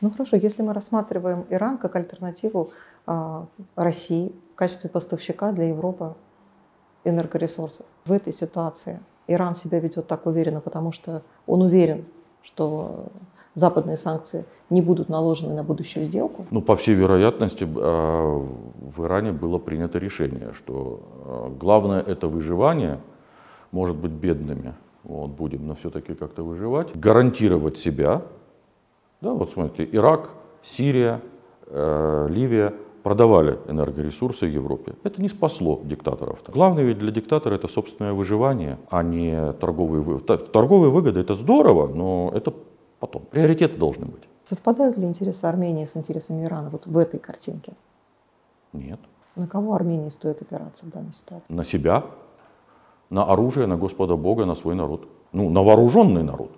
Ну хорошо, если мы рассматриваем Иран как альтернативу а, России в качестве поставщика для Европы энергоресурсов, в этой ситуации Иран себя ведет так уверенно, потому что он уверен, что западные санкции не будут наложены на будущую сделку? Ну, по всей вероятности, а, в Иране было принято решение, что а, главное это выживание, может быть бедными, вот, будем, но все-таки как-то выживать, гарантировать себя. Да, вот смотрите, Ирак, Сирия, э, Ливия продавали энергоресурсы в Европе. Это не спасло диктаторов. Главное ведь для диктатора это собственное выживание, а не торговые выгоды. Торговые выгоды это здорово, но это потом. Приоритеты должны быть. Совпадают ли интересы Армении с интересами Ирана вот в этой картинке? Нет. На кого Армении стоит опираться в данной ситуации? На себя, на оружие, на Господа Бога, на свой народ. Ну, на вооруженный народ.